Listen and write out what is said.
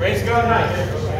Raise go nice.